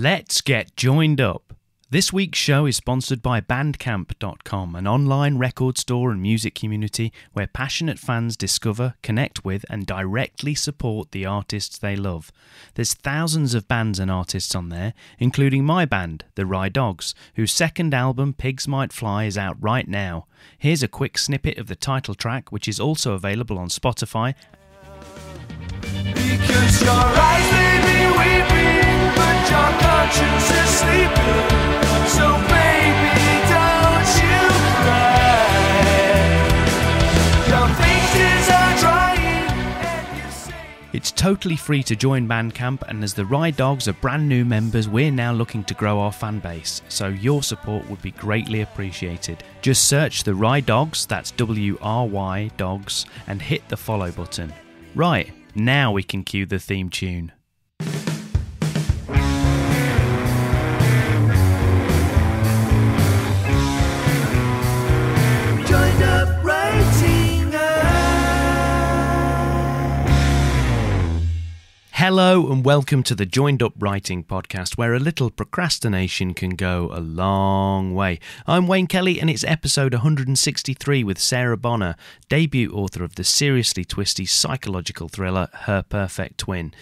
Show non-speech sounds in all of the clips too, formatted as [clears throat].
Let's get joined up. This week's show is sponsored by Bandcamp.com, an online record store and music community where passionate fans discover, connect with, and directly support the artists they love. There's thousands of bands and artists on there, including my band, The Wry Dogs, whose second album, Pigs Might Fly, is out right now. Here's a quick snippet of the title track, which is also available on Spotify. Because your eyes may be weeping, but your It's totally free to join Bandcamp, and as the Wry Dogs are brand new members, we're now looking to grow our fan base, so your support would be greatly appreciated. Just search the Wry Dogs, that's W R Y Dogs, and hit the follow button. Right, now we can cue the theme tune. Hello and welcome to the Joined Up Writing podcast, where a little procrastination can go a long way. I'm Wayne Kelly, and it's episode 163 with Sarah Bonner, debut author of the seriously twisty psychological thriller Her Perfect Twin.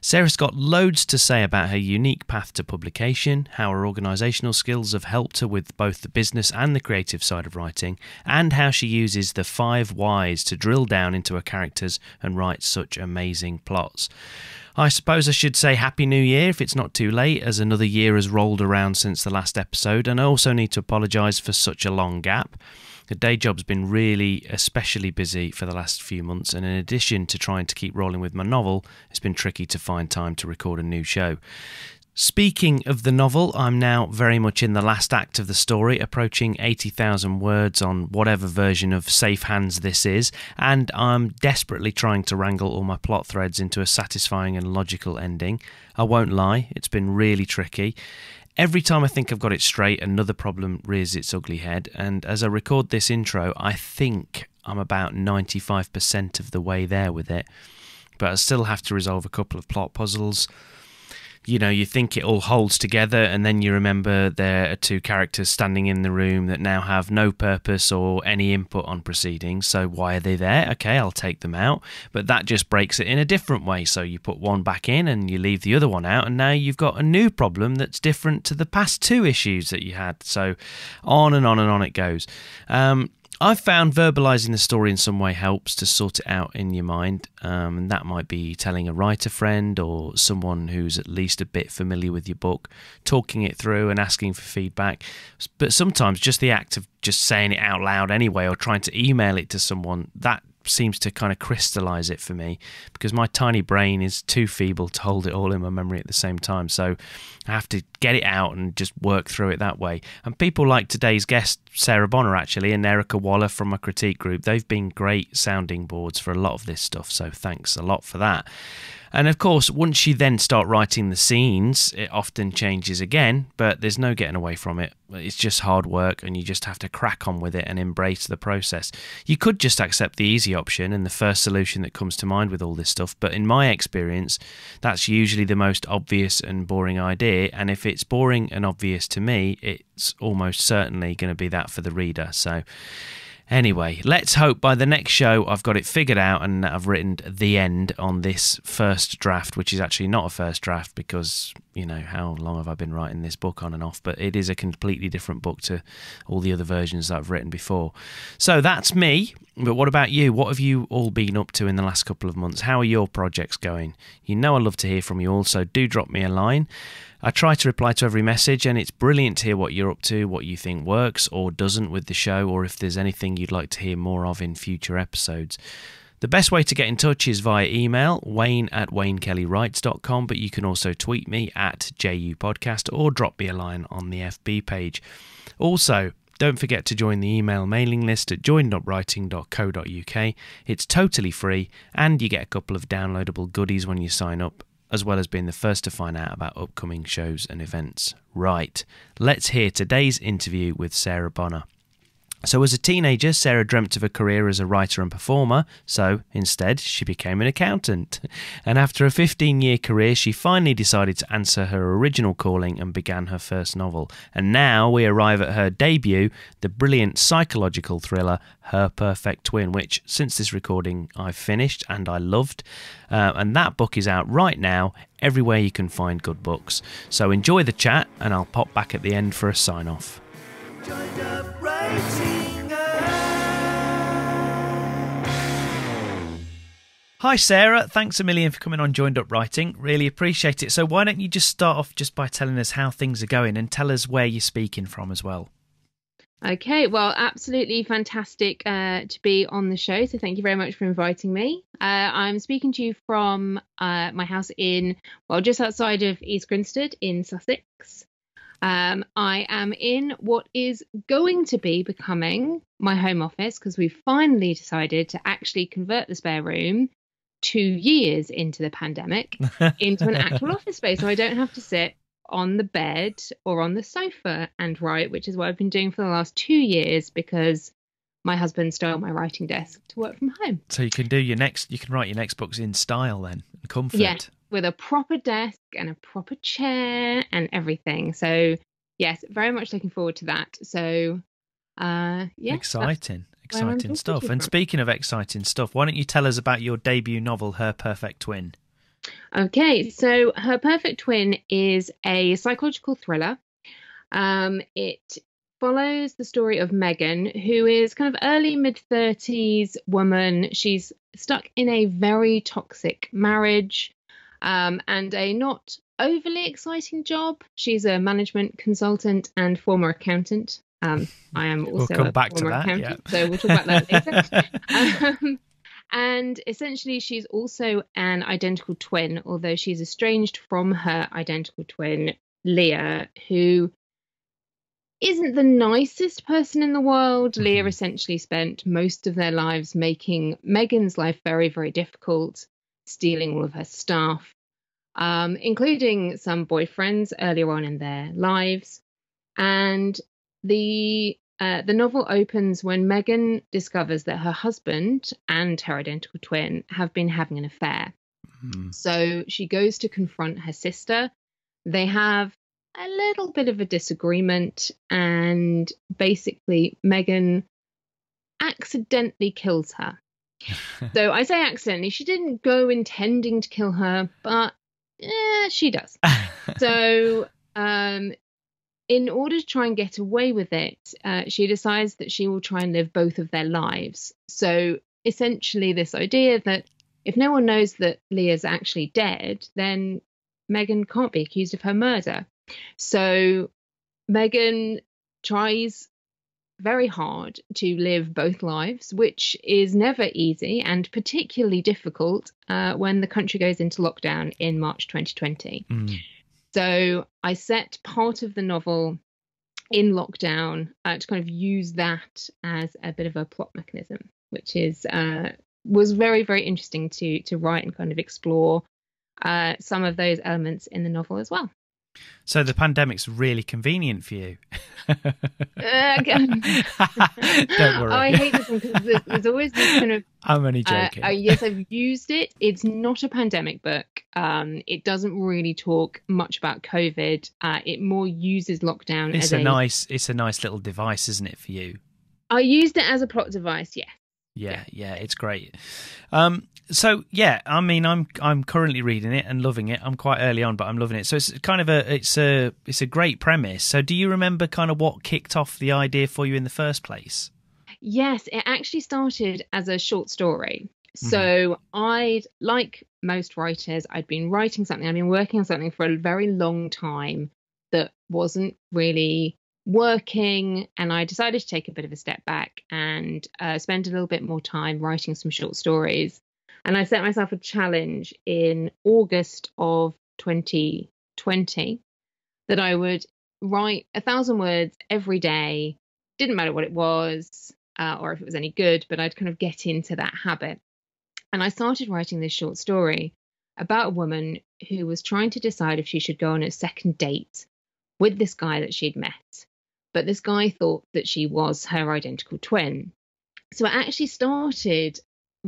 Sarah's got loads to say about her unique path to publication, how her organisational skills have helped her with both the business and the creative side of writing, and how she uses the five whys to drill down into her characters and write such amazing plots. I suppose I should say Happy New Year if it's not too late, as another year has rolled around since the last episode, and I also need to apologise for such a long gap. The day job's been really especially busy for the last few months, and in addition to trying to keep rolling with my novel, it's been tricky to find time to record a new show. Speaking of the novel, I'm now very much in the last act of the story, approaching 80,000 words on whatever version of Safe Hands this is, and I'm desperately trying to wrangle all my plot threads into a satisfying and logical ending. I won't lie, it's been really tricky. Every time I think I've got it straight, another problem rears its ugly head, and as I record this intro, I think I'm about 95% of the way there with it. But I still have to resolve a couple of plot puzzles you know, you think it all holds together, and then you remember there are two characters standing in the room that now have no purpose or any input on proceedings. So why are they there? Okay, I'll take them out. But that just breaks it in a different way. So you put one back in and you leave the other one out, and now you've got a new problem that's different to the past two issues that you had. So on and on and on it goes. Um, I've found verbalizing the story in some way helps to sort it out in your mind. Um, and that might be telling a writer friend or someone who's at least a bit familiar with your book, talking it through and asking for feedback. But sometimes just the act of just saying it out loud anyway or trying to email it to someone, that seems to kind of crystallize it for me because my tiny brain is too feeble to hold it all in my memory at the same time. So I have to get it out and just work through it that way. And people like today's guest, Sarah Bonner, actually, and Erica Waller from my critique group, they've been great sounding boards for a lot of this stuff. So thanks a lot for that. And of course, once you then start writing the scenes, it often changes again, but there's no getting away from it. It's just hard work, and you just have to crack on with it and embrace the process. You could just accept the easy option and the first solution that comes to mind with all this stuff, but in my experience, that's usually the most obvious and boring idea. And if it's boring and obvious to me, it's almost certainly going to be that for the reader. So, Anyway, let's hope by the next show I've got it figured out and I've written the end on this first draft, which is actually not a first draft because, you know, how long have I been writing this book on and off? But it is a completely different book to all the other versions that I've written before. So that's me. But what about you? What have you all been up to in the last couple of months? How are your projects going? You know, I love to hear from you all, so do drop me a line. I try to reply to every message, and it's brilliant to hear what you're up to, what you think works or doesn't with the show, or if there's anything you'd like to hear more of in future episodes. The best way to get in touch is via email, wayne at waynekellyWrites.com, but you can also tweet me at JUPodcast or drop me a line on the FB page. Also, don't forget to join the email mailing list at joinedupwriting.co.uk. It's totally free, and you get a couple of downloadable goodies when you sign up, as well as being the first to find out about upcoming shows and events. Right, let's hear today's interview with Sarah Bonner. So, as a teenager, Sarah dreamt of a career as a writer and performer, so instead, she became an accountant. And after a 15 year career, she finally decided to answer her original calling and began her first novel. And now we arrive at her debut, the brilliant psychological thriller, Her Perfect Twin, which, since this recording, I've finished and I loved. Uh, and that book is out right now, everywhere you can find good books. So, enjoy the chat, and I'll pop back at the end for a sign off. Hi, Sarah. Thanks a million for coming on Joined Up Writing. Really appreciate it. So, why don't you just start off just by telling us how things are going and tell us where you're speaking from as well? Okay, well, absolutely fantastic uh, to be on the show. So, thank you very much for inviting me. Uh, I'm speaking to you from uh, my house in, well, just outside of East Grinstead in Sussex. Um, I am in what is going to be becoming my home office because we've finally decided to actually convert the spare room two years into the pandemic [laughs] into an actual office space. So I don't have to sit on the bed or on the sofa and write, which is what I've been doing for the last two years because my husband stole my writing desk to work from home. So, you can do your next, you can write your next books in style then, and comfort. Yeah, with a proper desk and a proper chair and everything. So, yes, very much looking forward to that. So, uh, yeah, Exciting. Where I'm Exciting stuff. And speaking of exciting stuff, why don't you tell us about your debut novel, Her Perfect Twin? Okay, so Her Perfect Twin is a psychological thriller. Um, it follows the story of Megan, who is kind of early mid 30s woman. She's stuck in a very toxic marriage um, and a not overly exciting job. She's a management consultant and former accountant. Um, I am We'll also come a back to that, yeah. so we'll talk about that later. [laughs] um, and essentially, she's also an identical twin, although she's estranged from her identical twin, Leah, who isn't the nicest person in the world. Leah Mhm. essentially spent most of their lives making Megan's life very, very difficult, stealing all of her stuff, um, including some boyfriends earlier on in their lives. And the uh, the novel opens when Megan discovers that her husband and her identical twin have been having an affair. Hmm. So she goes to confront her sister. They have a little bit of a disagreement, and basically, Megan accidentally kills her. [laughs] so I say accidentally, she didn't go intending to kill her, but eh, she does. [laughs] So, um, in order to try and get away with it, uh, she decides that she will try and live both of their lives. So, essentially, this idea that if no one knows that Leah's actually dead, then Megan can't be accused of her murder. So, Megan tries very hard to live both lives, which is never easy and particularly difficult uh, when the country goes into lockdown in March 2020. Hmm. So I set part of the novel in lockdown uh, to kind of use that as a bit of a plot mechanism, which is uh, was very very interesting to to write and kind of explore uh, some of those elements in the novel as well. So the pandemic's really convenient for you. Uh, again- [laughs] Don't worry. Oh, I hate this one because there's, there's always this kind of I'm only Uh, joking. uh, yes, I've used it. It's not a pandemic book. Um, it doesn't really talk much about COVID. Uh, it more uses lockdown it's as a nice, it's a nice little device, isn't it, for you? I used it as a plot device. Yes. Yeah, yeah, it's great. Um, so yeah, I mean, I'm I'm currently reading it and loving it. I'm quite early on, but I'm loving it. So it's kind of a it's a it's a great premise. So do you remember kind of what kicked off the idea for you in the first place? Yes, it actually started as a short story. So I'd, like most writers, I'd been writing something, I'd been working on something for a very long time that wasn't really working. And I decided to take a bit of a step back and uh, spend a little bit more time writing some short stories. And I set myself a challenge in August of 2020 that I would write a thousand words every day didn't matter what it was uh, or if it was any good, but I'd kind of get into that habit. And I started writing this short story about a woman who was trying to decide if she should go on a second date with this guy that she'd met. but this guy thought that she was her identical twin. So it actually started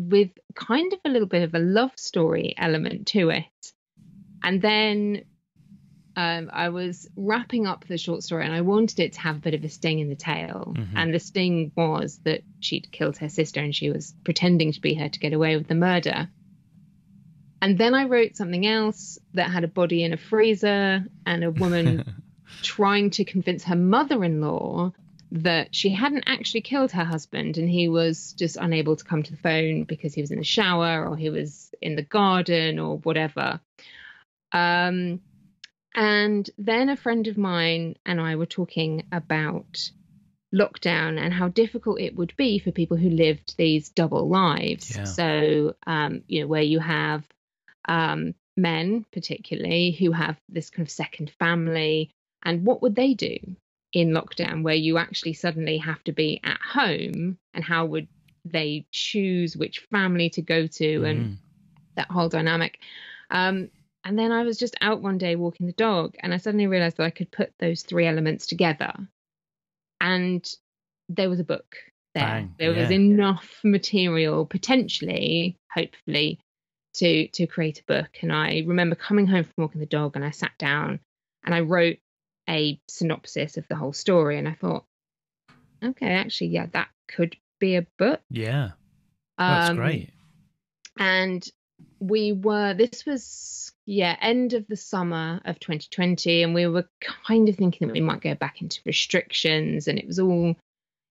with kind of a little bit of a love story element to it. And then um, I was wrapping up the short story and I wanted it to have a bit of a sting in the tail. Mhm. And the sting was that she'd killed her sister and she was pretending to be her to get away with the murder. And then I wrote something else that had a body in a freezer and a woman [laughs] trying to convince her mother in law that she hadn't actually killed her husband and he was just unable to come to the phone because he was in the shower or he was in the garden or whatever. Um, and then a friend of mine and I were talking about lockdown and how difficult it would be for people who lived these double lives. Yeah. So, um, you know, where you have um, men, particularly, who have this kind of second family, and what would they do in lockdown where you actually suddenly have to be at home, and how would they choose which family to go to, and Mhm. that whole dynamic. Um, and then I was just out one day walking the dog, and I suddenly realized that I could put those three elements together. And there was a book there. Bang, there was enough material, potentially, hopefully, to to create a book. And I remember coming home from walking the dog, and I sat down and I wrote a synopsis of the whole story. And I thought, okay, actually, yeah, that could be a book. Yeah. That's Um, great. and we were this was yeah end of the summer of 2020 and we were kind of thinking that we might go back into restrictions and it was all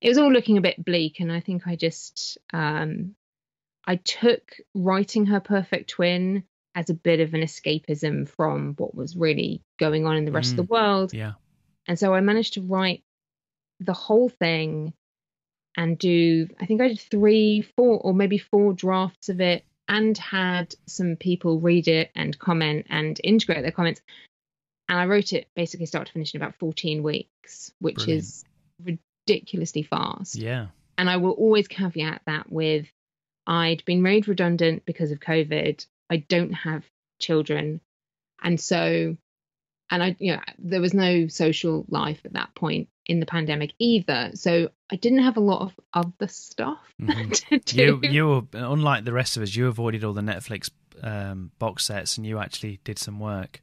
it was all looking a bit bleak and i think i just um i took writing her perfect twin as a bit of an escapism from what was really going on in the rest of the mm. world Yeah. and so I managed to write the whole thing and do, I think I did three, four, or maybe four drafts of it and had some people read it and comment and integrate their comments. And I wrote it basically start to finish in about 14 weeks, which Brilliant. is ridiculously fast. Yeah. And I will always caveat that with I'd been made redundant because of COVID. I don't have children. And so, and I, you know, there was no social life at that point in the pandemic either. So I didn't have a lot of other stuff [laughs] Mhm. to do. You you were unlike the rest of us. You avoided all the Netflix um, box sets, and you actually did some work.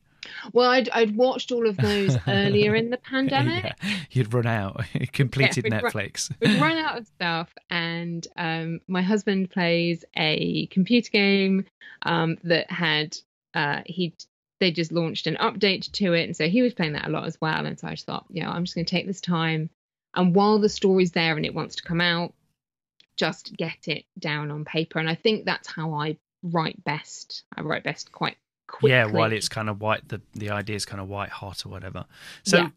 Well, I'd, I'd watched all of those [laughs] earlier in the pandemic. Yeah. You'd run out. [laughs] Completed we'd run- Netflix. we'd run [laughs] out of stuff and um, my husband plays a computer game um, that had uh, he they just launched an update to it and so he was playing that a lot as well and so i just thought you know i'm just going to take this time and while the story's there and it wants to come out just get it down on paper and i think that's how i write best i write best quite quickly Yeah, while it's kind of white, the the idea is kind of white hot or whatever. So, Yeah.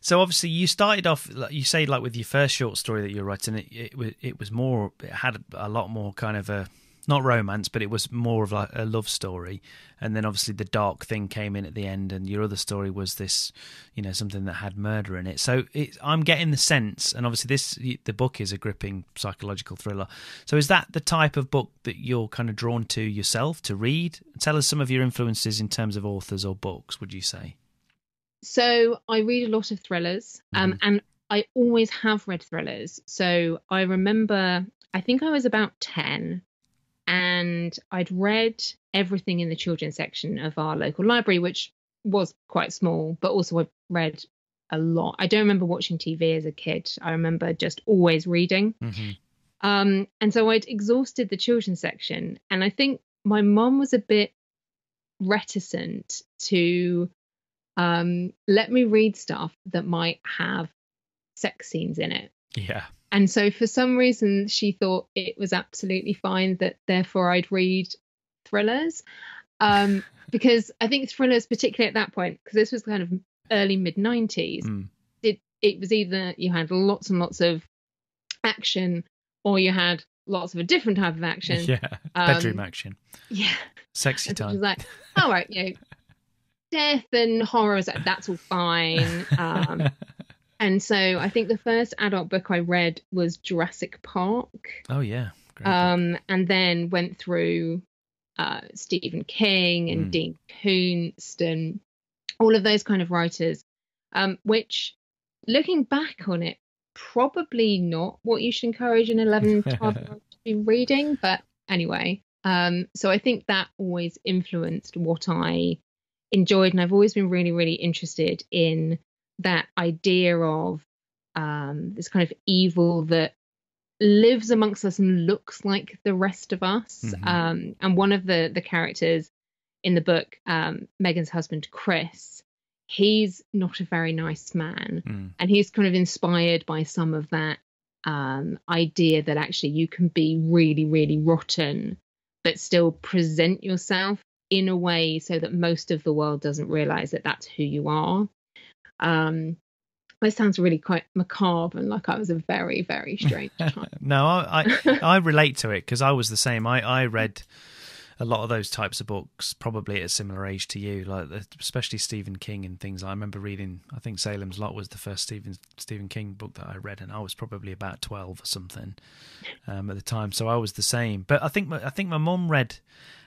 so obviously you started off. like You say like with your first short story that you were writing, it it it was more. It had a lot more kind of a not romance, but it was more of like a love story. And then obviously the dark thing came in at the end, and your other story was this, you know, something that had murder in it. So it, I'm getting the sense, and obviously this the book is a gripping psychological thriller. So is that the type of book that you're kind of drawn to yourself to read? Tell us some of your influences in terms of authors or books. Would you say? So I read a lot of thrillers, um, and I always have read thrillers. So I remember, I think I was about 10, and I'd read everything in the children's section of our local library, which was quite small, but also I read a lot. I don't remember watching TV as a kid. I remember just always reading. hmm Um, and so I'd exhausted the children's section, and I think my mom was a bit reticent to um, let me read stuff that might have sex scenes in it. Yeah. And so for some reason, she thought it was absolutely fine that therefore I'd read thrillers. Um, [laughs] because I think thrillers, particularly at that point, because this was kind of early mid 90s, Mm. it, it was either you had lots and lots of action or you had lots of a different type of action. [laughs] Yeah. Um, Bedroom action. [laughs] Yeah. Sexy And so she was like, all right, you know, death and horrors, that's all fine. Um, and so I think the first adult book I read was Jurassic Park, oh yeah. Great um, and then went through uh, Stephen King and Mm. Dean Koontz and all of those kind of writers, um, which looking back on it, probably not what you should encourage an 11 to 12 year old to be reading. But anyway, um, so I think that always influenced what I enjoyed. And I've always been really, really interested in that idea of um, this kind of evil that lives amongst us and looks like the rest of us. Mhm. Um, and one of the the characters in the book, um, Megan's husband Chris, he's not a very nice man, Mm. and he's kind of inspired by some of that um, idea that actually you can be really, really rotten, but still present yourself in a way so that most of the world doesn't realize that that's who you are. Um, it sounds really quite macabre and like I was a very, very [laughs] strange child. no, I I, [laughs] I relate to it because I was the same. I I read a lot of those types of books probably at a similar age to you, like especially Stephen King and things. I remember reading. I think Salem's Lot was the first Stephen Stephen King book that I read, and I was probably about twelve or something um, at the time. So I was the same. But I think my, I think my mum read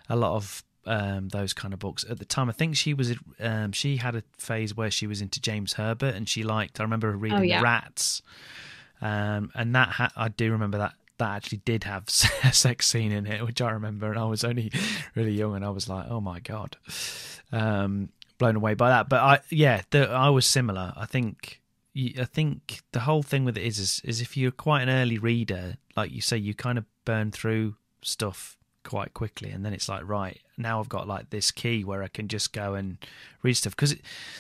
a lot of um, those kind of books at the time. I think she was um, she had a phase where she was into James Herbert, and she liked. I remember reading yeah. Rats, um, and that ha- I do remember that that actually did have a [laughs] sex scene in it, which I remember, and I was only really young, and I was like, oh my god, um, blown away by that. But I yeah, the, I was similar. I think. I think the whole thing with it is, is is if you're quite an early reader, like you say, you kind of burn through stuff quite quickly, and then it's like, right now I've got like this key where I can just go and read stuff. Because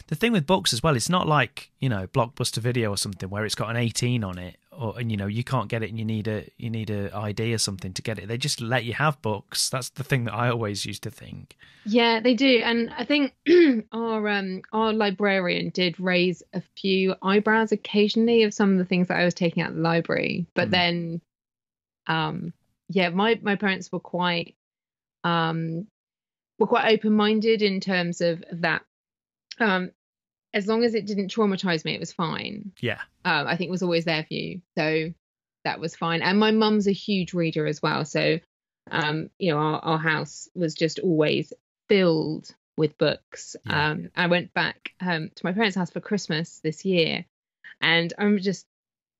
the thing with books as well, it's not like you know Blockbuster Video or something where it's got an 18 on it, or and you know you can't get it and you need a you need a ID or something to get it. They just let you have books. That's the thing that I always used to think. Yeah, they do, and I think [clears throat] our um our librarian did raise a few eyebrows occasionally of some of the things that I was taking out of the library, but Mm. then, um, yeah, my my parents were quite um were quite open minded in terms of that. Um, as long as it didn't traumatize me, it was fine. Yeah, um, I think was always their view. So that was fine. And my mum's a huge reader as well. So, um, you know, our, our house was just always filled with books. Yeah. Um, I went back um, to my parents' house for Christmas this year, and I'm just,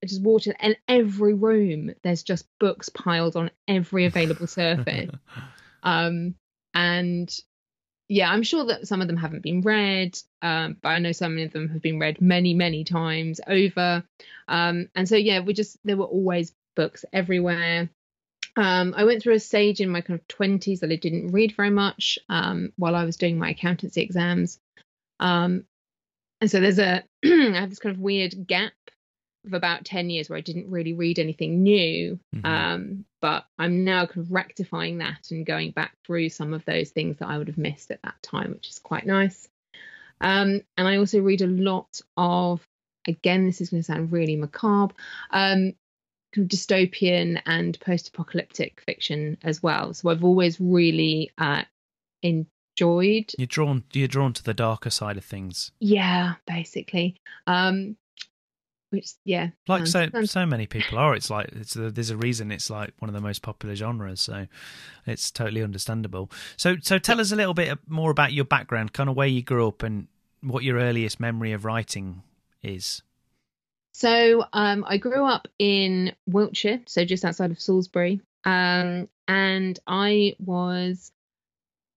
I just walked in, and every room there's just books piled on every available surface. [laughs] Um, and yeah, I'm sure that some of them haven't been read, um, but I know some of them have been read many, many times over. Um, and so yeah, we just there were always books everywhere. Um, I went through a stage in my kind of twenties that I didn't read very much um, while I was doing my accountancy exams. Um, and so there's a [clears throat] I have this kind of weird gap of about 10 years where I didn't really read anything new. Mhm. Um, but I'm now kind of rectifying that and going back through some of those things that I would have missed at that time, which is quite nice. Um, and I also read a lot of, again, this is going to sound really macabre, um, kind of dystopian and post apocalyptic fiction as well. So I've always really uh, enjoyed you're drawn you're drawn to the darker side of things. yeah, basically. Um, which yeah, like so so many people are it's like it's a, there's a reason it's like one of the most popular genres so it's totally understandable so so tell us a little bit more about your background kind of where you grew up and what your earliest memory of writing is So um, I grew up in Wiltshire, so just outside of Salisbury, um, and I was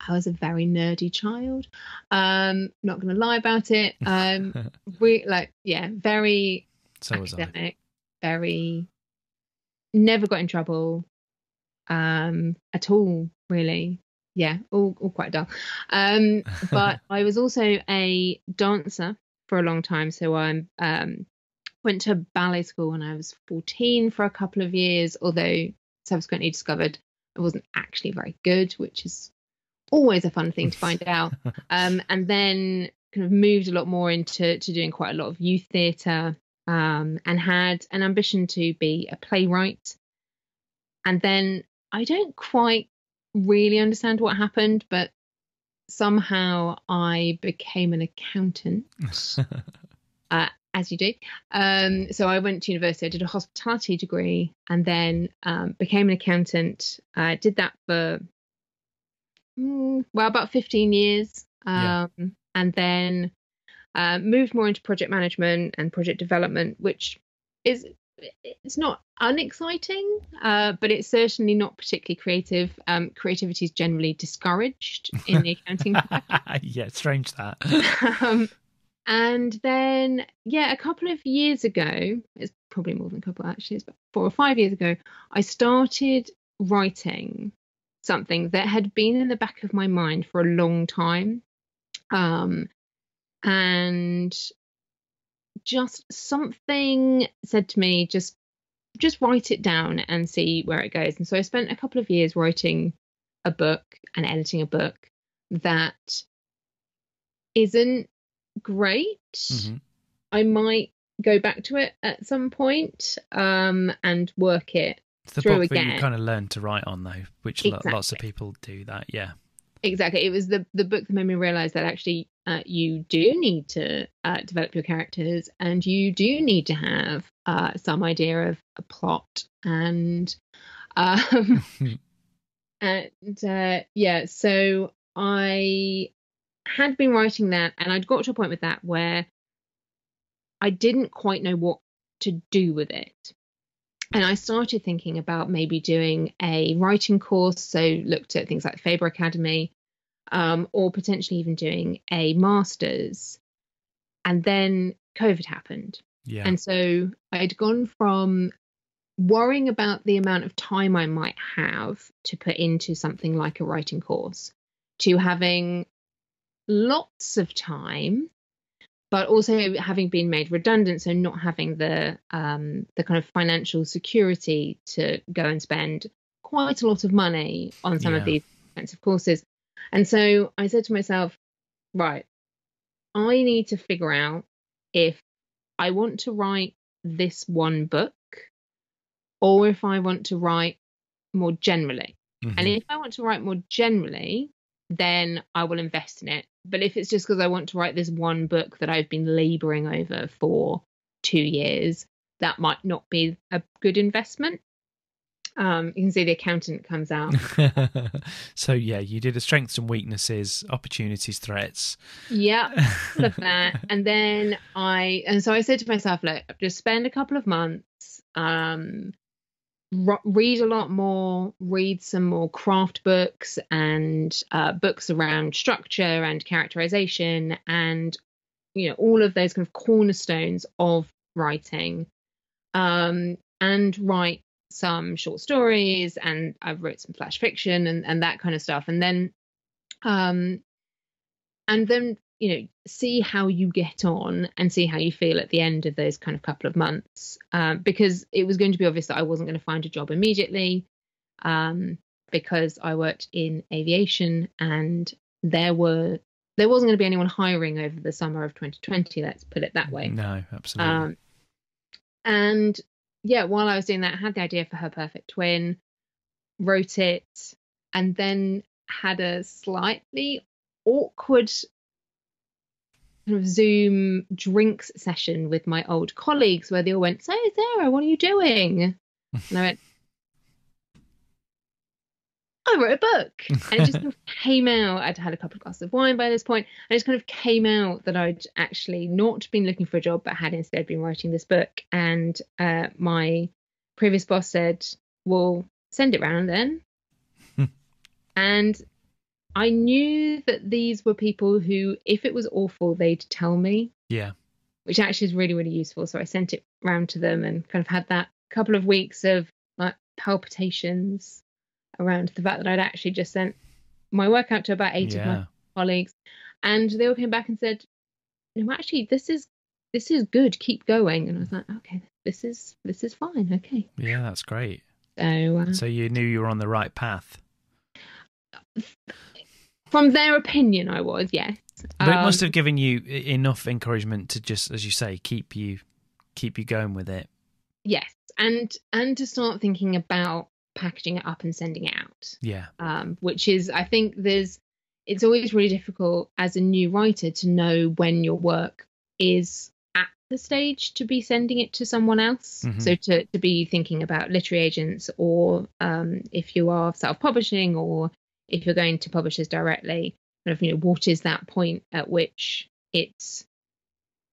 I was a very nerdy child. Um, not going to lie about it. Um, [laughs] re- like yeah, very so was I academic, very never got in trouble um, at all. Really, yeah, all all quite dull. Um, but [laughs] I was also a dancer for a long time. So I um, went to ballet school when I was 14 for a couple of years, although subsequently discovered I wasn't actually very good, which is always a fun thing to find out. [laughs] Um, and then kind of moved a lot more into to doing quite a lot of youth theatre um, and had an ambition to be a playwright. And then I don't quite really understand what happened, but somehow I became an accountant, [laughs] uh, as you do. Um, so I went to university, I did a hospitality degree, and then um, became an accountant. I did that for mm, well about 15 years, Yeah. um, and then uh, moved more into project management and project development, which is it's not unexciting, uh, but it's certainly not particularly creative. Um, creativity is generally discouraged in the accounting. [laughs] yeah, strange that. um, and then, yeah, a couple of years ago, it's probably more than a couple actually, it's about four or five years ago, I started writing something that had been in the back of my mind for a long time. Um, and just something said to me, just just write it down and see where it goes. And so I spent a couple of years writing a book and editing a book that isn't great. Mhm. I might go back to it at some point um, and work it It's the Through book that you again. kind of learn to write on, though, which lo- lots of people do that. Yeah. exactly. It was the the book that made me realize that actually uh, you do need to uh, develop your characters and you do need to have uh, some idea of a plot and um, [laughs] and uh, yeah. So I had been writing that, and I'd got to a point with that where I didn't quite know what to do with it. And I started thinking about maybe doing a writing course, so looked at things like Faber Academy, um, or potentially even doing a master's. And then COVID happened. Yeah. And so I'd gone from worrying about the amount of time I might have to put into something like a writing course to having lots of time but also having been made redundant so not having the um the kind of financial security to go and spend quite a lot of money on some Yeah. of these expensive courses and so i said to myself right i need to figure out if i want to write this one book or if i want to write more generally Mhm. and if I want to write more generally, then I will invest in it. But if it's just because I want to write this one book that I've been laboring over for two years, that might not be a good investment. Um, you can see the accountant comes out. [laughs] so yeah, you did a strengths and weaknesses, opportunities, threats. yeah, [laughs] of that. And then I, and so I said to myself, look, just spend a couple of months, um, read a lot more, read some more craft books and uh, books around structure and characterization and, you know, all of those kind of cornerstones of writing, um, and write some short stories and I've wrote some flash fiction and, and that kind of stuff. And then, um, and then you know see how you get on and see how you feel at the end of those kind of couple of months um, because it was going to be obvious that i wasn't going to find a job immediately um, because i worked in aviation and there were there wasn't going to be anyone hiring over the summer of 2020 let's put it that way No, absolutely. um, and yeah, while I was doing that, I had the idea for her perfect twin, wrote it, and then had a slightly awkward kind of Zoom drinks session with my old colleagues where they all went, So, Sarah, what are you doing? And I went, I wrote a book. And it just [laughs] kind of came out. I'd had a couple of glasses of wine by this point, and it just kind of came out that I'd actually not been looking for a job, but had instead been writing this book. And uh, my previous boss said, Well, send it round then. [laughs] and I knew that these were people who, if it was awful, they'd tell me yeah. which actually is really really useful so i sent it round to them and kind of had that couple of weeks of like palpitations around the fact that i'd actually just sent my work out to about eight of my colleagues. And they all came back and said no actually this is this is good. Keep going. And i was like okay this is this is fine. Okay. Yeah, that's great. so uh, So you knew you were on the right path. from their opinion i was yes. But it must Um, have given you enough encouragement to just, as you say, keep you keep you going with it. yes. And and to start thinking about packaging it up and sending it out Yeah. um, which is I think there's it's always really difficult as a new writer to know when your work is at the stage to be sending it to someone else. Mhm. So to to be thinking about literary agents or um, if you are self-publishing or if you're going to publishers directly, kind of you know what is that point at which it's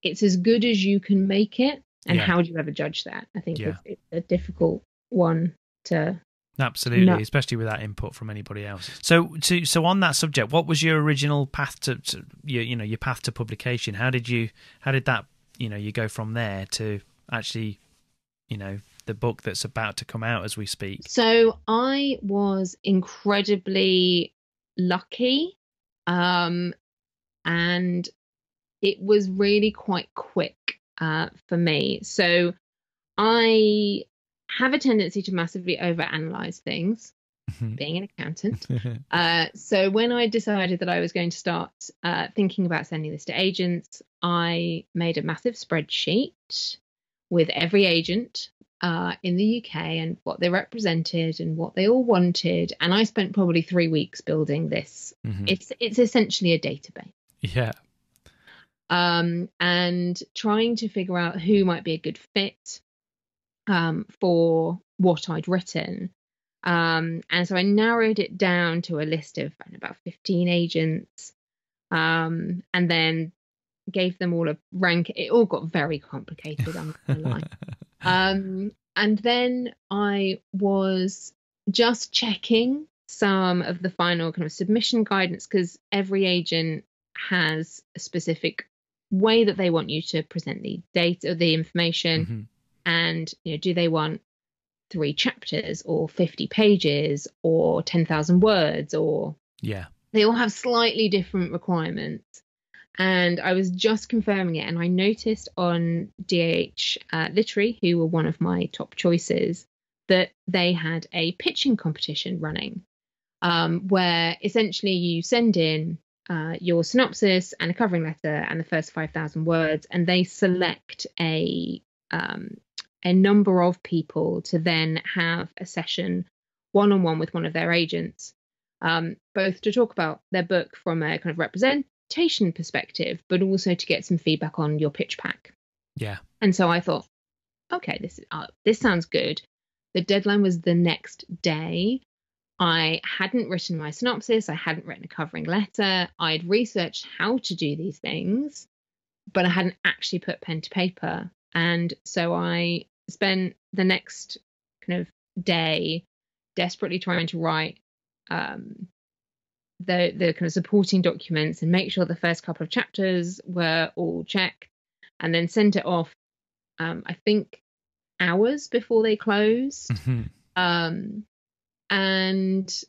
it's as good as you can make it. And Yeah. how do you ever judge that? I think Yeah. it's, it's a difficult one to. Absolutely, No. especially with that input from anybody else. So, to, so on that subject, what was your original path to, to your, you know, your path to publication? How did you, how did that, you know, you go from there to actually, you know, the book that's about to come out as we speak? So I was incredibly lucky, um, and it was really quite quick uh, for me. So I have a tendency to massively overanalyze things, being an accountant. [laughs] Uh, so when I decided that I was going to start uh, thinking about sending this to agents, I made a massive spreadsheet with every agent uh, in the UK and what they represented and what they all wanted. And I spent probably three weeks building this. Mhm. It's it's essentially a database yeah, um, and trying to figure out who might be a good fit um, for what I'd written. Um, and so I narrowed it down to a list of know, about 15 agents um, and then gave them all a rank. It all got very complicated, I'm going to lie. [laughs] Um, and then I was just checking some of the final kind of submission guidance because every agent has a specific way that they want you to present the data, the information, Mhm. And you know, do they want three chapters or 50 pages or 10,000 words or yeah, they all have slightly different requirements. And I was just confirming it, and I noticed on DH uh, Literary, who were one of my top choices, that they had a pitching competition running, um, where essentially you send in uh, your synopsis and a covering letter and the first 5,000 words, and they select a um, a number of people to then have a session one on one with one of their agents um, both to talk about their book from a kind of representation perspective, but also to get some feedback on your pitch pack. yeah, And so I thought, okay, this is uh, this sounds good. The deadline was the next day. I hadn't written my synopsis. I hadn't written a covering letter. I'd researched how to do these things, but I hadn't actually put pen to paper. And so I spent the next kind of day desperately trying to write um, the the kind of supporting documents and make sure the first couple of chapters were all checked, and then sent it off. Um, I think hours before they closed. Mhm. Um, and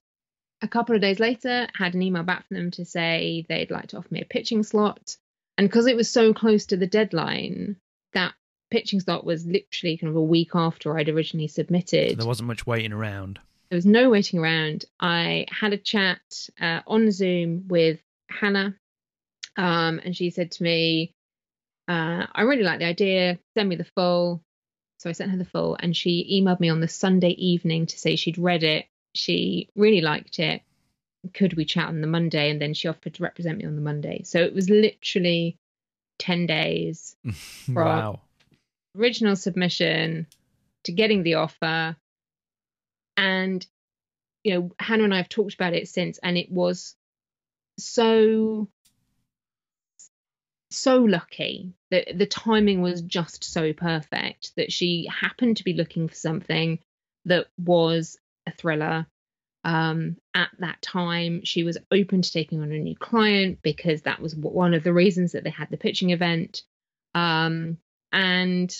a couple of days later, had an email back from them to say they'd like to offer me a pitching slot. And because it was so close to the deadline, that pitching slot was literally kind of a week after I'd originally submitted. there wasn't much waiting around. There was no waiting around. I had a chat uh, on Zoom with Hannah, um, and she said to me, uh, "I really like the idea. Send me the full." So I sent her the full, and she emailed me on the Sunday evening to say she'd read it. She really liked it. Could we chat on the Monday? And then she offered to represent me on the Monday. So it was literally ten days [laughs] Wow. Original submission to getting the offer. And you know hannah and i have talked about it since and it was so so lucky that the timing was just so perfect that she happened to be looking for something that was a thriller. Um at that time she was open to taking on a new client because that was one of the reasons that they had the pitching event. Um and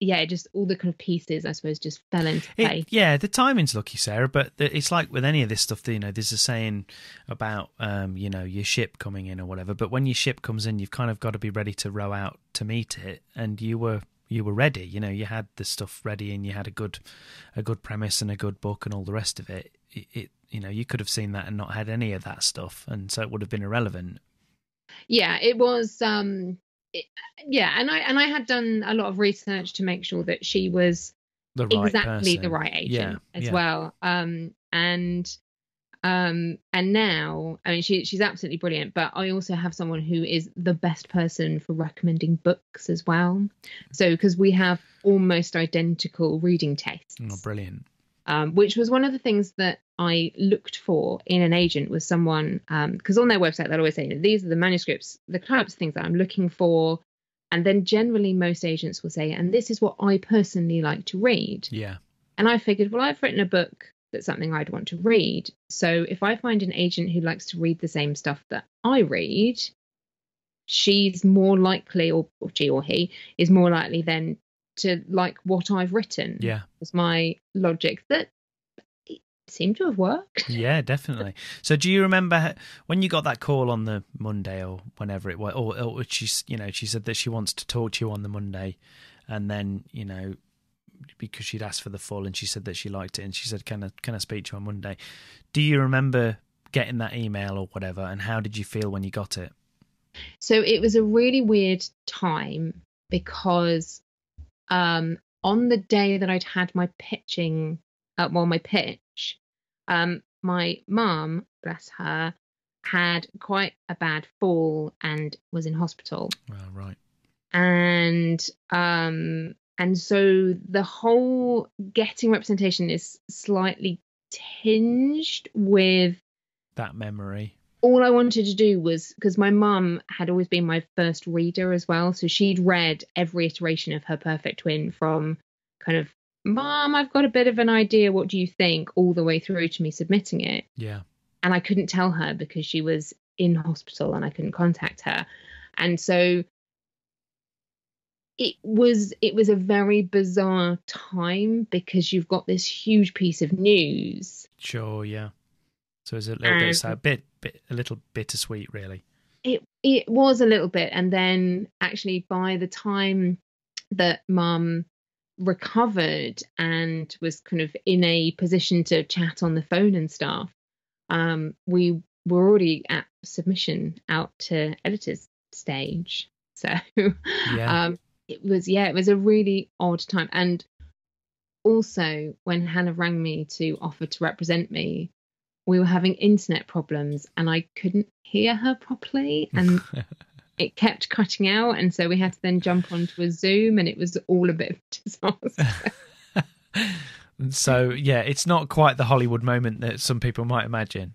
yeah just all the kind of pieces i suppose just fell into It- place yeah, the timing's lucky, Sarah, but it's like with any of this stuff. You know, there's a saying about um, you know your ship coming in or whatever. But when your ship comes in, you've kind of got to be ready to row out to meet it, and you were you were ready. You know, you had the stuff ready, and you had a good a good premise and a good book and all the rest of it. It, it you know you could have seen that and not had any of that stuff, and so it would have been irrelevant. yeah it was um it, yeah and i and i had done a lot of research to make sure that she was The right exactly the right agent Yeah, as yeah. well um and um and now i mean she she's absolutely brilliant but i also have someone who is the best person for recommending books as well so because we have almost identical reading tastes Oh, brilliant. Um, which was one of the things that I looked for in an agent was someone because on their website they'll always say these are the manuscripts, the types of things that I'm looking for. and then generally most agents will say, and this is what I personally like to read. Yeah. And I figured, well, I've written a book that's something I'd want to read. So if I find an agent who likes to read the same stuff that I read, she's more likely, or, or she or he is more likely then to like what I've written. Yeah. Was my logic that it seemed to have worked. [laughs] Yeah, definitely. So, do you remember when you got that call on the Monday or whenever it was, or, or she's, you know, she said that she wants to talk to you on the Monday, and then, you know, because she'd asked for the full, and she said that she liked it, and she said, "Can I, can I speak to you on Monday?" Do you remember getting that email or whatever, and how did you feel when you got it? So it was a really weird time because um, on the day that I'd had my pitching, uh, well, my pitch, um, my mum, bless her, had quite a bad fall and was in hospital. Well, right. And um, and so the whole getting representation is slightly tinged with That memory. All I wanted to do was because my mum had always been my first reader as well. So she'd read every iteration of her perfect twin from kind of, Mom, I've got a bit of an idea. What do you think? All the way through to me submitting it. Yeah. And I couldn't tell her because she was in hospital and I couldn't contact her. And so it was it was a very bizarre time because you've got this huge piece of news Sure. Yeah. So it's a little bit, And- so a bit, bit, a little bittersweet, really. it it was a little bit and then actually by the time that mum recovered and was kind of in a position to chat on the phone and stuff um we were already at submission out to editors stage [laughs] so Yeah. um it was yeah it was a really odd time and also when hannah rang me to offer to represent me we were having internet problems and i couldn't hear her properly and [laughs] it kept cutting out and so we had to then jump onto a zoom and it was all a bit of a [laughs] disaster [laughs] so yeah, it's not quite the Hollywood moment that some people might imagine.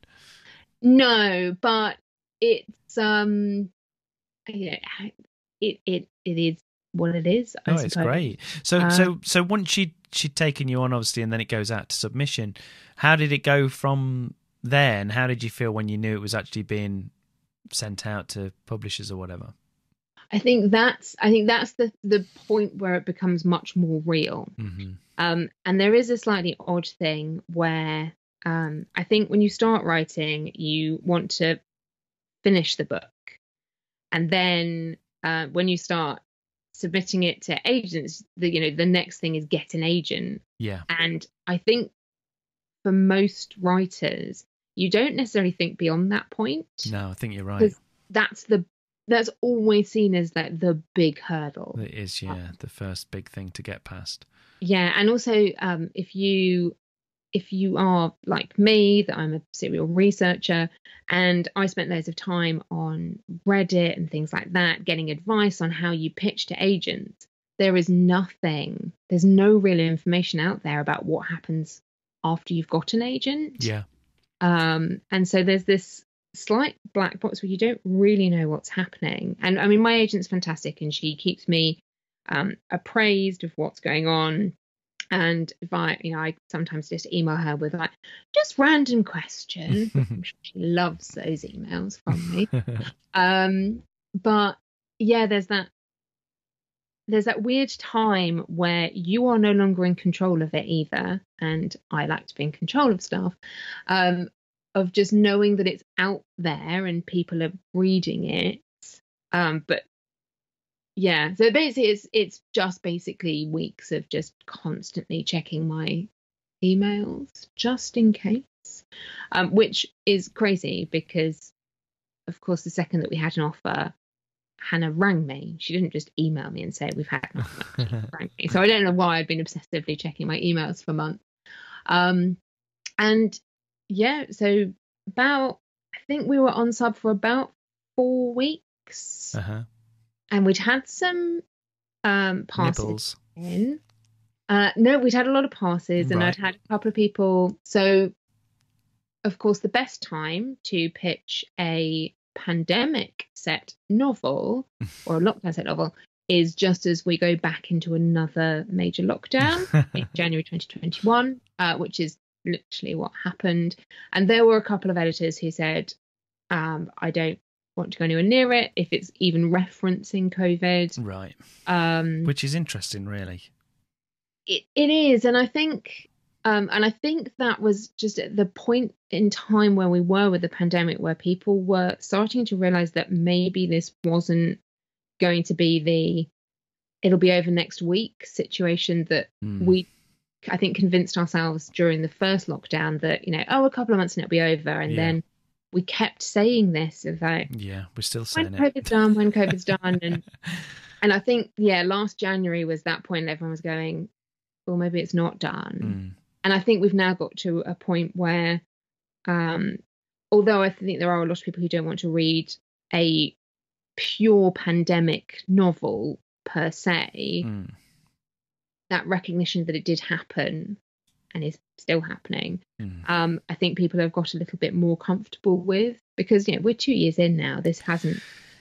no but it's um yeah it it it is what it is I Oh, it's great. So Uh, so so once she she'd taken you on, obviously, and then it goes out to submission. How did it go from there, and how did you feel when you knew it was actually being sent out to publishers or whatever? i think that's i think that's the the point where it becomes much more real hmm Um, and there is a slightly odd thing where um, I think when you start writing, you want to finish the book. And then uh, when you start submitting it to agents, the, you know, the next thing is get an agent. Yeah. And I think for most writers, you don't necessarily think beyond that point. No, I think you're right. That's the that's always seen as like the big hurdle. It is, yeah, the first big thing to get past. yeah and also um if you if you are like me that i'm a serial researcher and i spent loads of time on reddit and things like that getting advice on how you pitch to agents there is nothing there's no real information out there about what happens after you've got an agent Yeah. Um, and so there's this slight black box where you don't really know what's happening. And I mean, my agent's fantastic, and she keeps me um, appraised of what's going on. And if I, you know, I sometimes just email her with like just random questions. [laughs] She loves those emails from me. [laughs] Um, but yeah, there's that there's that weird time where you are no longer in control of it either, and I like to be in control of stuff. Um, of just knowing that it's out there and people are reading it. Um, but yeah, so basically it's it's just basically weeks of just constantly checking my emails just in case. Um, which is crazy because of course the second that we had an offer, Hannah rang me. She didn't just email me and say we've had. [laughs] Rang me. So I don't know why I'd been obsessively checking my emails for months. Um, and yeah, so about I think we were on sub for about four weeks, uh-huh. and we'd had some um passes Nibbles. in. Uh, no, we'd had a lot of passes, and Right. I'd had a couple of people. So, of course, the best time to pitch a pandemic set novel [laughs] or a lockdown set novel is just as we go back into another major lockdown [laughs] in January 2021, uh, which is literally what happened. And there were a couple of editors who said, um, I don't want to go anywhere near it if it's even referencing COVID. Right. Um, Which is interesting, really. it, it is and i think um and i think that was just at the point in time where we were with the pandemic where people were starting to realize that maybe this wasn't going to be the it'll be over next week situation that Hmm. we i think convinced ourselves during the first lockdown that you know oh a couple of months and it'll be over and Yeah. then we kept saying this of like Yeah, we're still saying when COVID's it. done, when [laughs] COVID's done, and and I think yeah, last January was that point. Everyone was going, well, maybe it's not done, Mm, and I think we've now got to a point where, um, although I think there are a lot of people who don't want to read a pure pandemic novel per se, mm. that recognition that it did happen and is still happening Mm. um, I think people have got a little bit more comfortable with because you know we're two years in now. This hasn't.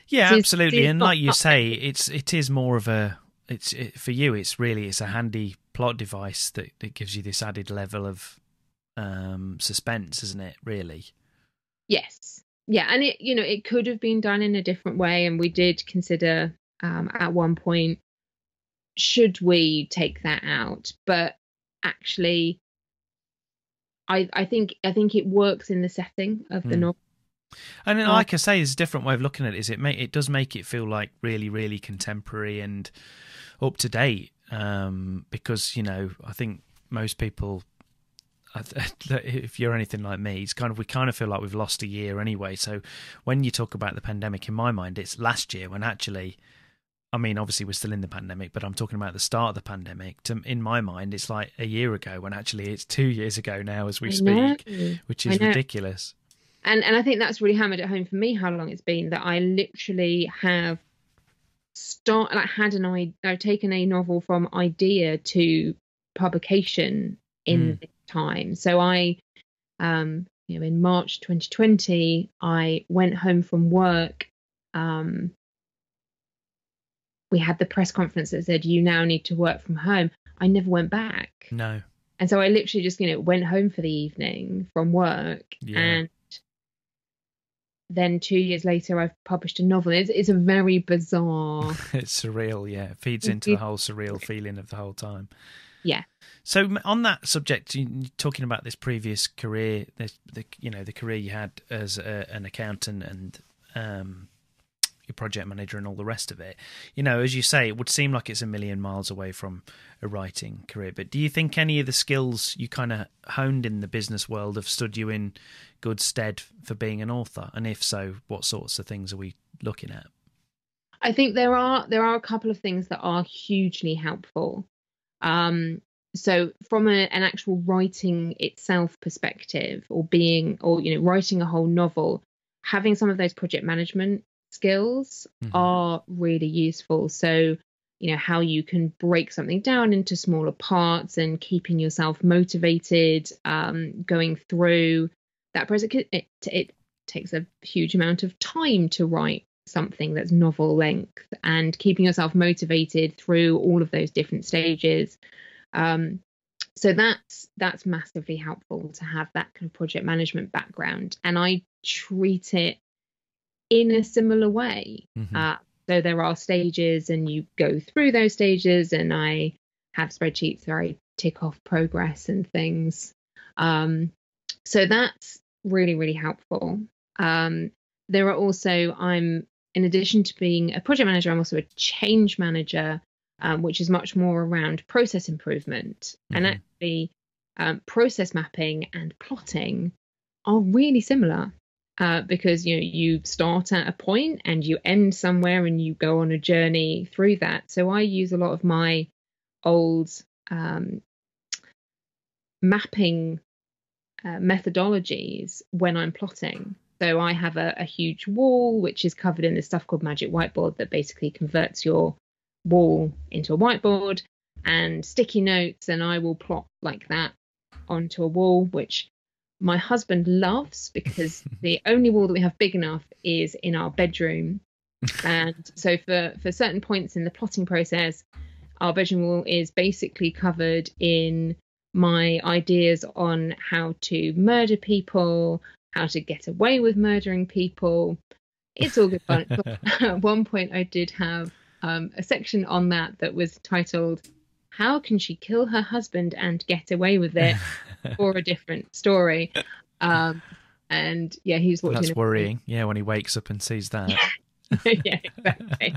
Yeah, absolutely. And like you say, it's it is more of a it's it, for you. It's really it's a handy plot device that that gives you this added level of um suspense, isn't it? Really. Yes, yeah, and it you know it could have been done in a different way, and we did consider um, at one point should we take that out, but actually. I, I think I think it works in the setting of the Hmm. novel. And Oh. like I say, there's a different way of looking at it. Is it make it does make it feel like really, really contemporary and up to date. Um, because you know, I think most people, [laughs] if you're anything like me, it's kind of we kind of feel like we've lost a year anyway. So when you talk about the pandemic, in my mind, it's last year when actually. I mean, obviously we're still in the pandemic, but I'm talking about the start of the pandemic. To, in my mind, it's like a year ago when actually it's two years ago now as we speak, which is ridiculous. and and I think that's really hammered at home for me how long it's been that I literally have start like had an i I've taken a novel from idea to publication in Mm. this time. So I um you know in March 2020 I went home from work um we had the press conference that said you now need to work from home. I never went back. No, And so I literally just, you know, went home for the evening from work. Yeah. And then two years later, I've published a novel. It's, it's a very bizarre. [laughs] it's surreal yeah it feeds into the whole surreal feeling of the whole time Yeah. so on that subject you you're talking about this previous career this, the you know the career you had as a, an accountant and um your project manager and all the rest of it you know as you say it would seem like it's a million miles away from a writing career but do you think any of the skills you kind of honed in the business world have stood you in good stead for being an author and if so what sorts of things are we looking at I think there are there are a couple of things that are hugely helpful. Um, so from a, an actual writing itself perspective, or being, or you know, writing a whole novel, having some of those project management skills Mhm. are really useful. So you know how you can break something down into smaller parts and keeping yourself motivated, um, going through that process. It, it takes a huge amount of time to write something that's novel length and keeping yourself motivated through all of those different stages um, so that's that's massively helpful to have that kind of project management background and i treat it in a similar way Mhm. uh, so there are stages and you go through those stages and i have spreadsheets where i tick off progress and things um, so that's really really helpful. Um, there are also i'm in addition to being a project manager i'm also a change manager um, which is much more around process improvement. And Mhm. actually um, process mapping and plotting are really similar uh, because you know you start at a point and you end somewhere and you go on a journey through that. So i use a lot of my old um, mapping uh, methodologies when i'm plotting so I have a, a huge wall which is covered in this stuff called Magic Whiteboard that basically converts your wall into a whiteboard and sticky notes, and I will plot like that onto a wall, which my husband loves because [laughs] the only wall that we have big enough is in our bedroom. and so for for certain points in the plotting process, our bedroom wall is basically covered in my ideas on how to murder people, how to get away with murdering people. It's all good fun. [laughs] At one point, I did have um, a section on that that was titled "How Can She Kill Her Husband and Get Away with It?" [laughs] for a different story. Um, and yeah, he was watching. That's worrying. Yeah, when he wakes up and sees that. yeah, [laughs] exactly.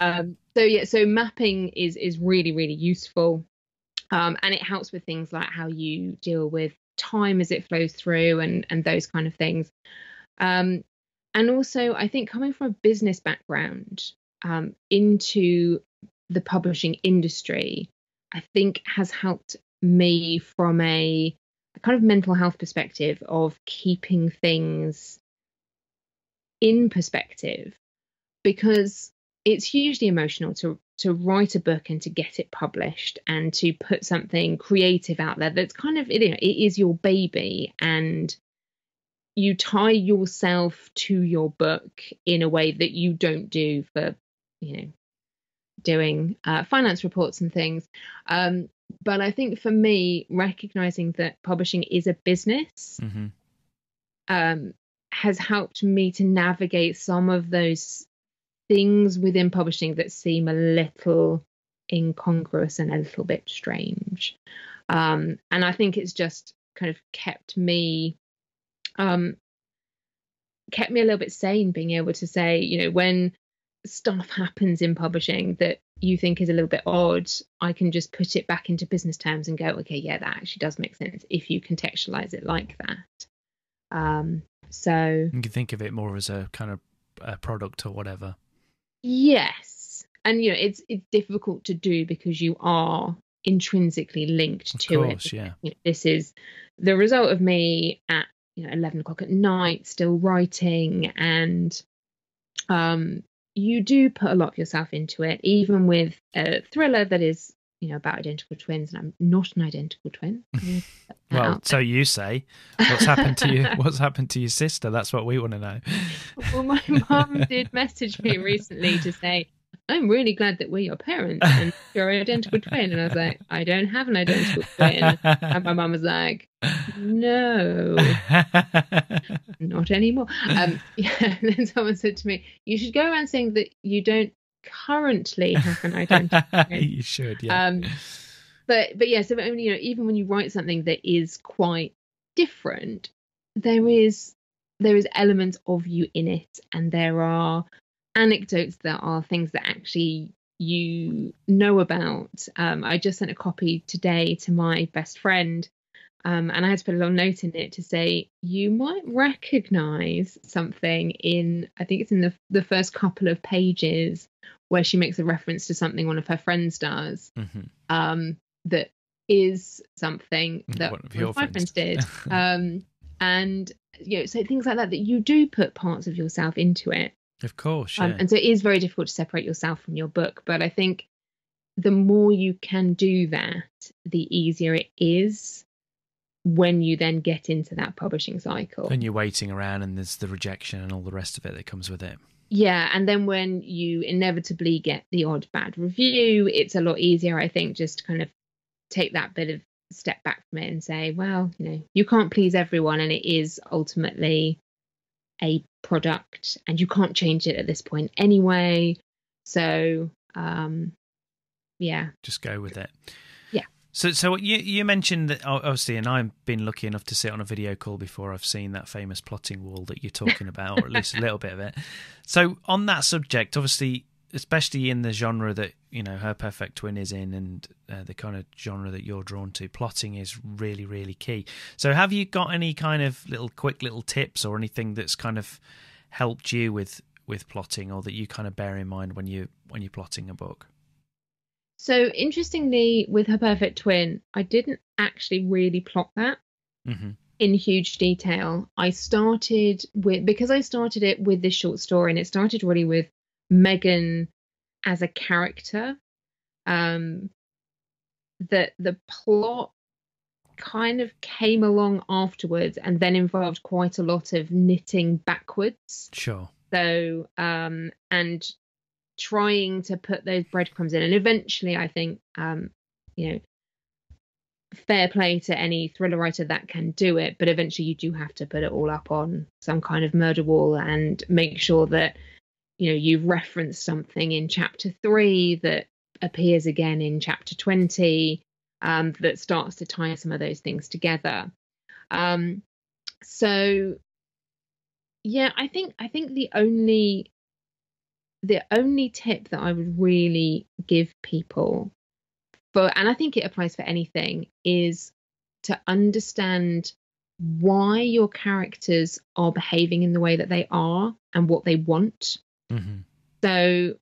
um, so yeah, so mapping is is really really useful, um, and it helps with things like how you deal with time as it flows through and and those kind of things. Um, and also, I think coming from a business background um, into the publishing industry, I think has helped me from a, a kind of mental health perspective of keeping things in perspective because it's hugely emotional to to write a book and to get it published and to put something creative out there that's kind of you know it is your baby and you tie yourself to your book in a way that you don't do for you know doing uh, finance reports and things. Um, but i think for me recognizing that publishing is a business hmm um, has helped me to navigate some of those things within publishing that seem a little incongruous and a little bit strange. Um, and I think it's just kind of kept me um, kept me a little bit sane being able to say, you know, when stuff happens in publishing that you think is a little bit odd, I can just put it back into business terms and go, okay, yeah, that actually does make sense if you contextualize it like that. Um, so You can think of it more as a kind of a product or whatever. Yes, and you know it's it's difficult to do because you are intrinsically linked Of to course, it. yeah. You know, this is the result of me at you know eleven o'clock at night still writing, and um, you do put a lot of yourself into it, even with a thriller that is you know about identical twins, and I'm not an identical twin. I need to put that Well, so you say. What's happened to you? [laughs] What's happened to your sister? That's what we want to know. Well, my [laughs] mum did message me recently to say, I'm really glad that we're your parents and you're an identical twin. And I was like, I don't have an identical twin. And my mum was like, No, [laughs] not anymore. Um, yeah, and then someone said to me, You should go around saying that you don't currently have an [laughs] identical twin. you should, yeah. Um, but but yeah, so I mean, you know, even when you write something that is quite different, there is there is elements of you in it, and there are anecdotes that are things that actually you know about. Um, I just sent a copy today to my best friend, um, and I had to put a little note in it to say you might recognise something in. I think it's in the the first couple of pages where she makes a reference to something one of her friends does Mhm. um, that is something that One of one of my friends friends did. [laughs] um, and you know, so things like that that you do put parts of yourself into it. Of course, yeah. Um, and so it is very difficult to separate yourself from your book. But I think the more you can do that, the easier it is when you then get into that publishing cycle. and you're waiting around and there's the rejection and all the rest of it that comes with it. Yeah, and then when you inevitably get the odd bad review, it's a lot easier, I think, just to kind of take that bit of step back from it and say, well, you know, you can't please everyone, and it is ultimately a product, and you can't change it at this point anyway. So, um, yeah, Just go with it. So, so you you mentioned that obviously, and I've been lucky enough to sit on a video call before. I've seen that famous plotting wall that you're talking about, or at least a little bit of it. So, on that subject, obviously, especially in the genre that you know her perfect twin is in, and uh, the kind of genre that you're drawn to, plotting is really, really key. So, have you got any kind of little quick little tips or anything that's kind of helped you with with plotting, or that you kind of bear in mind when you when you're plotting a book? So interestingly, with her perfect twin, I didn't actually really plot that hmm in huge detail. I started with because I started it with this short story, and it started really with Megan as a character. Um, that the plot kind of came along afterwards, and then involved quite a lot of knitting backwards. Sure. So, um, and trying to put those breadcrumbs in, and eventually, I think, um, you know, fair play to any thriller writer that can do it, but eventually you do have to put it all up on some kind of murder wall and make sure that you know you've referenced something in chapter three that appears again in chapter 20 um, that starts to tie some of those things together. Um, so yeah i think i think the only the only tip that i would really give people for and i think it applies for anything is to understand why your characters are behaving in the way that they are and what they want hmm so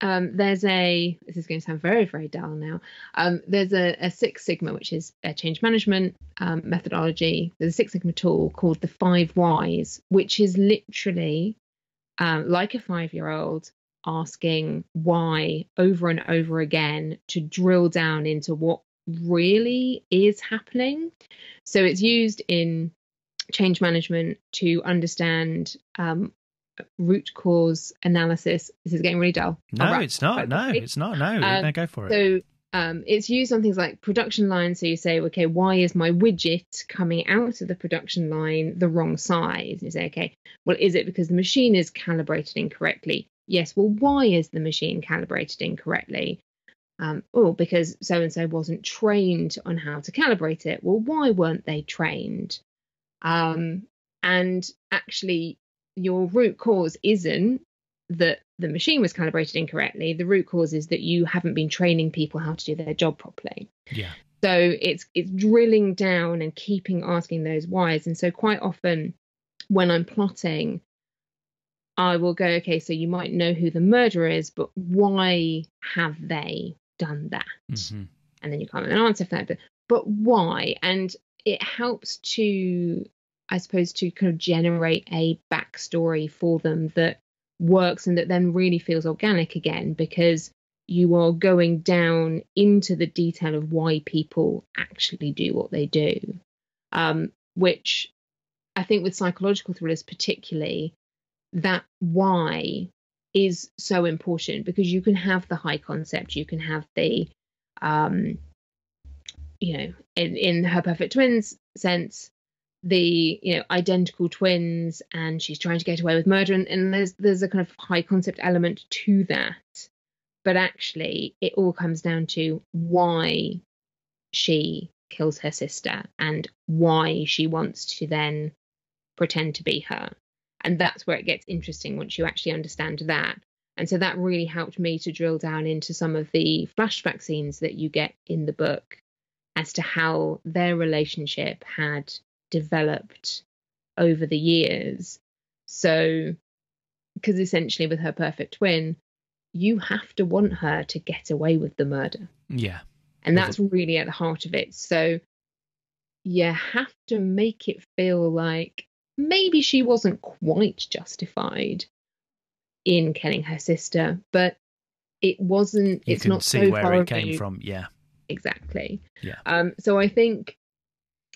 um, there's a this is going to sound very very dull now. Um, there's a, a Six Sigma which is a change management um, methodology. There's a Six Sigma tool called the Five Whys, which is literally um, like a five year old asking why over and over again to drill down into what really is happening. So it's used in change management to understand um, root cause analysis. This is getting really dull. No, it's not. No, it's not. No, Um, no, go for it. So um, it's used on things like production lines. So you say, okay, why is my widget coming out of the production line the wrong size? And you say, okay, well, is it because the machine is calibrated incorrectly? Yes. Well, why is the machine calibrated incorrectly? Um, oh, because so and so wasn't trained on how to calibrate it. Well, why weren't they trained? Um, and actually, your root cause isn't that the machine was calibrated incorrectly. The root cause is that you haven't been training people how to do their job properly. yeah. So it's it's drilling down and keeping asking those whys. And so quite often when I'm plotting, I will go, okay, so you might know who the murderer is, but why have they done that? hmm and then you with an answer for that. But, but why? And it helps to, I suppose, to kind of generate a backstory for them that works and that then really feels organic again because you are going down into the detail of why people actually do what they do. Um, which I think with psychological thrillers, particularly, that why is so important because you can have the high concept, you can have the um you know in in her perfect twins sense the you know identical twins and she's trying to get away with murder and, and there's there's a kind of high concept element to that. But actually it all comes down to why she kills her sister and why she wants to then pretend to be her. And that's where it gets interesting once you actually understand that. And so that really helped me to drill down into some of the flashback scenes that you get in the book as to how their relationship had developed over the years. So, because essentially with her perfect twin, you have to want her to get away with the murder. Yeah. And that's really at the heart of it. So, you have to make it feel like maybe she wasn't quite justified in killing her sister, but it wasn't. You it's can not see so where far it came from. Yeah. exactly Yeah. um so i think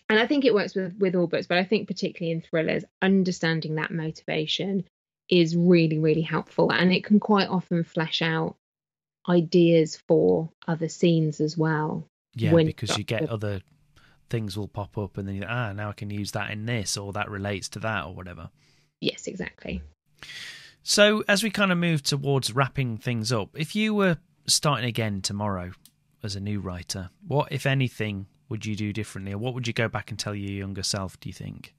and i think it works with with all books but i think particularly in thrillers understanding that motivation is really really helpful and it can quite often flesh out ideas for other scenes as well Yeah, because you get the- other things will pop up and then you ah now I can use that in this or that relates to that or whatever. yes exactly So as we kind of move towards wrapping things up, if you were starting again tomorrow as a new writer, what if anything would you do differently or what would you go back and tell your younger self, do you think?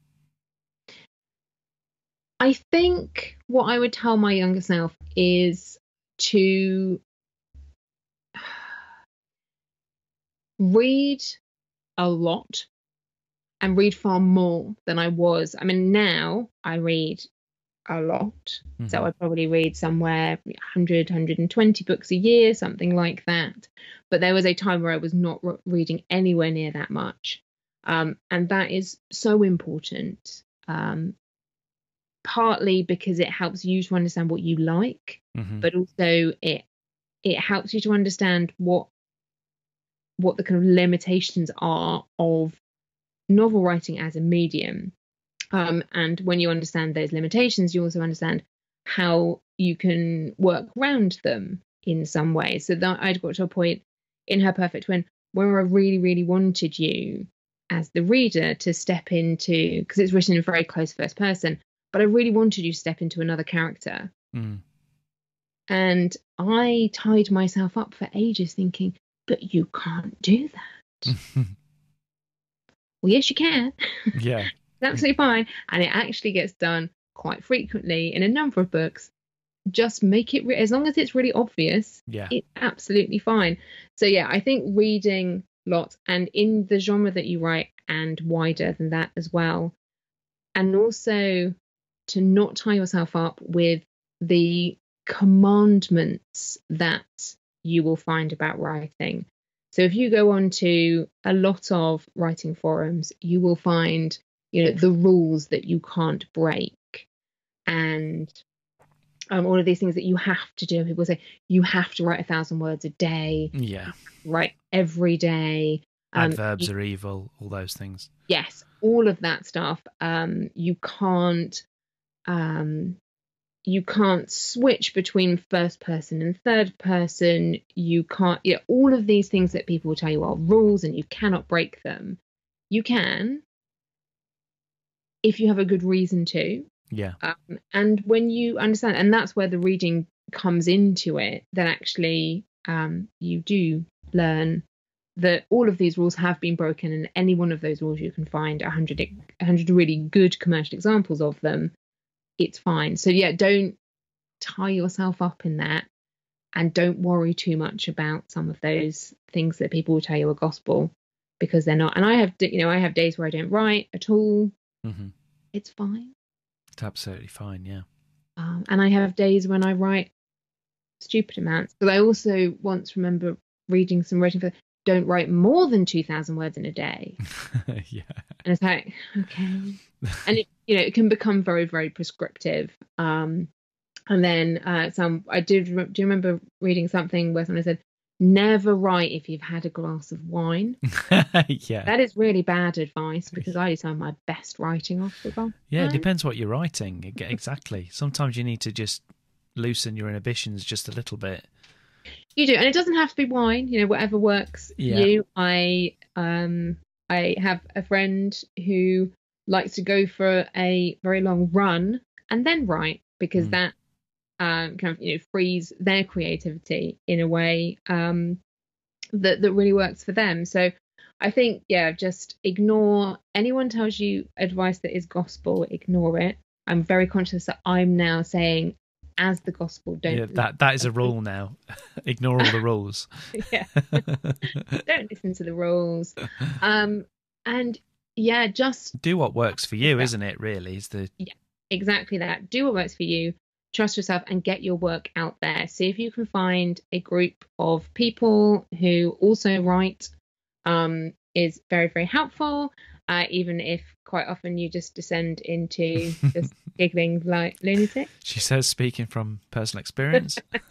I think what I would tell my younger self is to [sighs] read a lot and read far more than I was. I mean, now I read a lot. So Mhm. I probably read somewhere 100, 120 books a year, something like that. But there was a time where I was not re- reading anywhere near that much. Um, and that is so important. Um, partly because it helps you to understand what you like, Mhm. but also it it helps you to understand what what the kind of limitations are of novel writing as a medium. Um, and when you understand those limitations, you also understand how you can work around them in some way. So that I'd got to a point in her perfect twin where I really, really wanted you as the reader to step into because it's written in very close first person, but I really wanted you to step into another character. Mm. And I tied myself up for ages thinking, but you can't do that. [laughs] Well, yes, you can. yeah. Absolutely fine. And it actually gets done quite frequently in a number of books. Just make it, re- as long as it's really obvious, Yeah. it's absolutely fine. So, yeah, I think reading lots and in the genre that you write and wider than that as well. And also to not tie yourself up with the commandments that you will find about writing. So if you go on to a lot of writing forums, you will find, you know, the rules that you can't break and um, all of these things that you have to do. People say you have to write a thousand words a day, Yeah. write every day. Um, Adverbs are evil, all those things. yes all of that stuff um you can't um you can't switch between first person and third person you can't yeah all of these things that people will tell you are rules and you cannot break them you can if you have a good reason to. Yeah. um, and when you understand and that's where the reading comes into it then actually um, you do learn that all of these rules have been broken and any one of those rules you can find 100, e- 100 really good commercial examples of them it's fine. So yeah don't tie yourself up in that and don't worry too much about some of those things that people will tell you are gospel because they're not. And i have you know i have days where i don't write at all hmm it's fine It's absolutely fine. Yeah. um, and I have days when I write stupid amounts. But I also once remember reading some writing for don't write more than two thousand words in a day, [laughs] yeah. and it's like okay, and it, you know it can become very very prescriptive. Um, and then uh, some I did do you remember reading something where someone said never write if you've had a glass of wine. [laughs] yeah. That is really bad advice because I do some of my best writing off the of Yeah, it depends what you're writing. [laughs] Exactly. Sometimes you need to just loosen your inhibitions just a little bit. You do, and it doesn't have to be wine. You know, whatever works for Yeah. you. I um I have a friend who likes to go for a very long run and then write because Mm. that um kind of you know frees their creativity in a way um that that really works for them. So I think yeah, just ignore anyone tells you advice that is gospel. Ignore it. I'm very conscious that I'm now saying as the gospel. Don't yeah, that that is a rule now. [laughs] Ignore all the rules. [laughs] yeah. [laughs] don't listen to the rules um and yeah just Do what works for you, Yeah. isn't it? Really, is the yeah exactly that do what works for you trust yourself and get your work out there. See if you can find a group of people who also write um is very very helpful uh, even if quite often you just descend into [laughs] just giggling like lunatic. She says, speaking from personal experience. [laughs] [laughs]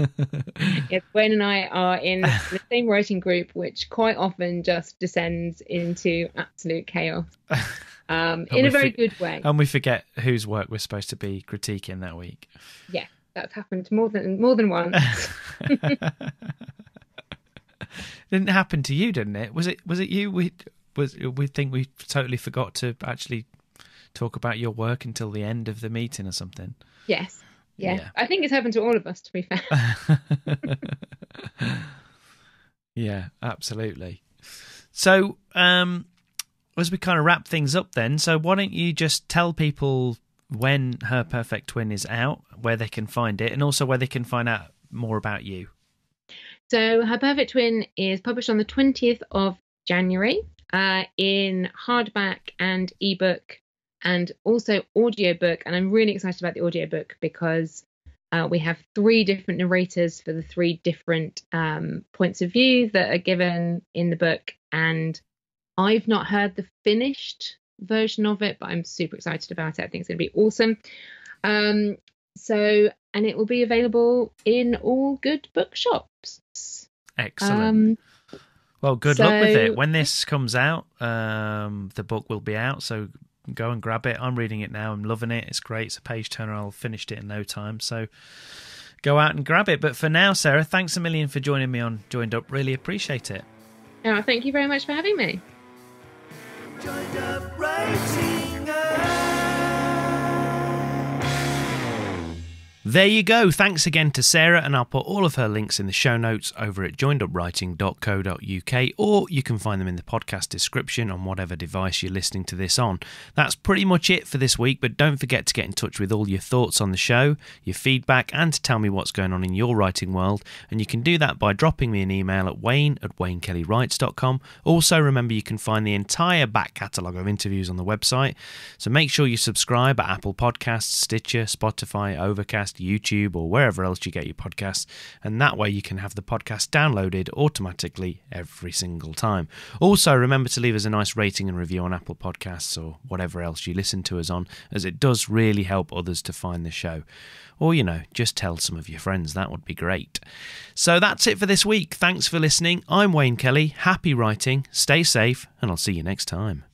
yes Wayne and I are in the same writing group which quite often just descends into absolute chaos um in a very good way and we forget whose work we're supposed to be critiquing that week. yeah, that's happened more than more than once. [laughs] didn't happen to you, didn't it? Was it? Was it you? We was we think we totally forgot to actually talk about your work until the end of the meeting or something. yes. Yeah. Yeah. I think it's happened to all of us to be fair. [laughs] yeah, absolutely. So, um, as we kind of wrap things up, then, so why don't you just tell people when Her Perfect Twin is out, where they can find it, and also where they can find out more about you? So Her Perfect Twin is published on the 20th of January uh, in hardback and ebook and also audiobook. And I'm really excited about the audiobook because uh, we have three different narrators for the three different um, points of view that are given in the book. And I've not heard the finished version of it, but I'm super excited about it. I think it's going to be awesome. Um, so, and it will be available in all good bookshops. Excellent. Um, well, good luck with it. When this comes out, um, the book will be out, so go and grab it. I'm reading it now. I'm loving it. It's great. It's a page turner. I'll finished it in no time. So go out and grab it. But for now, Sarah, thanks a million for joining me on Joined Up. Really appreciate it. Oh, thank you very much for having me. Joined up writing. There you go. Thanks again to Sarah, and I'll put all of her links in the show notes over at joinedupwriting.co.uk, or you can find them in the podcast description on whatever device you're listening to this on. That's pretty much it for this week, but don't forget to get in touch with all your thoughts on the show, your feedback, and to tell me what's going on in your writing world. And you can do that by dropping me an email at wayne at waynekellyWrites.com. Also, remember you can find the entire back catalogue of interviews on the website, so make sure you subscribe at Apple Podcasts, Stitcher, Spotify, Overcast, YouTube, or wherever else you get your podcasts, and that way you can have the podcast downloaded automatically every single time. Also, remember to leave us a nice rating and review on Apple Podcasts or whatever else you listen to us on, as it does really help others to find the show. Or, you know, just tell some of your friends, that would be great. So that's it for this week. Thanks for listening. I'm Wayne Kelly. Happy writing, stay safe, and I'll see you next time.